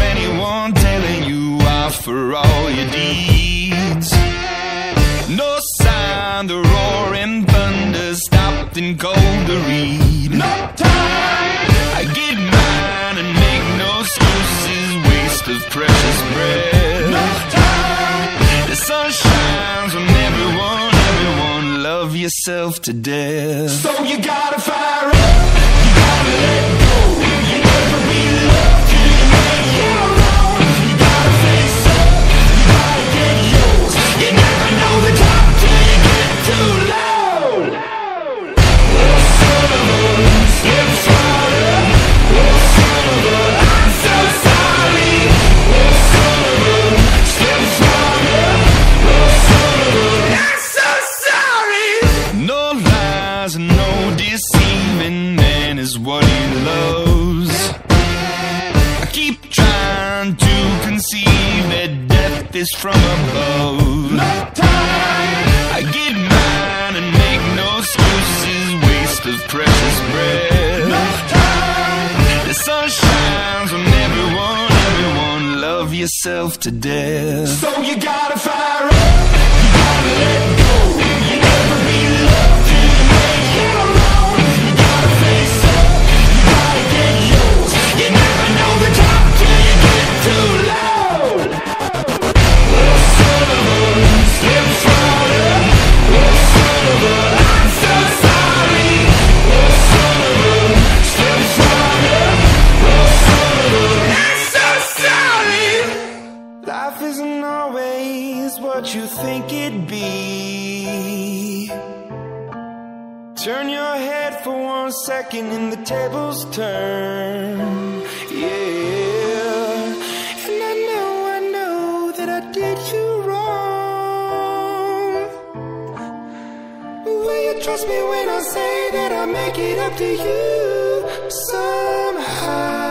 anyone telling you off for all your deeds. No sign the roaring thunder stopped and cold to read. No time. I get mine and make no excuses. Waste of precious breath. No time. The sun shines on everyone, everyone. Love yourself to death. So you gotta fire up. You gotta let is from above. No time. I get mine and make no excuses. Waste of precious breath. No time. The sun shines on everyone, everyone. Love yourself to death. So you gotta fire isn't always what you think it'd be. Turn your head for one second and the tables turn. Yeah. And I know, I know that I did you wrong. Will you trust me when I say that I make it up to you somehow?